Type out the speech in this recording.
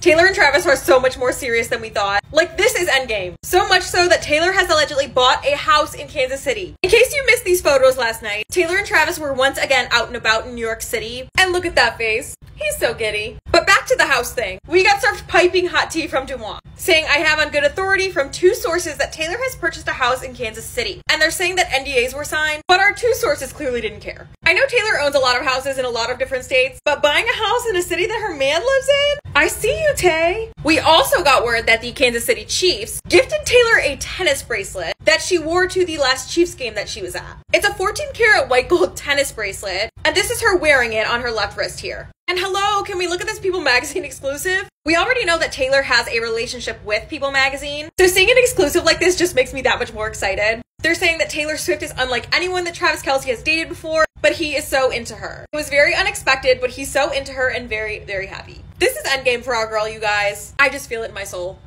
Taylor and Travis are so much more serious than we thought. Like, this is endgame. So much so that Taylor has allegedly bought a house in Kansas City. In case you missed these photos last night, Taylor and Travis were once again out and about in New York City. And look at that face. He's so giddy. But back to the house thing. We got served piping hot tea from DeuxMoi, saying I have on good authority from two sources that Taylor has purchased a house in Kansas City. And they're saying that NDAs were signed, but our two sources clearly didn't care. I know Taylor owns a lot of houses in a lot of different states, but buying a house in a city that her man lives in? I see you, Tay. We also got word that the Kansas City Chiefs gifted Taylor a tennis bracelet that she wore to the last Chiefs game that she was at. It's a 14 karat white gold tennis bracelet, and this is her wearing it on her left wrist here. And hello, can we look at this People Magazine exclusive? We already know that Taylor has a relationship with People Magazine, so seeing an exclusive like this just makes me that much more excited. They're saying that Taylor Swift is unlike anyone that Travis Kelce has dated before, but he is so into her. It was very unexpected, but he's so into her and very, very happy. This is endgame for our girl, you guys. I just feel it in my soul.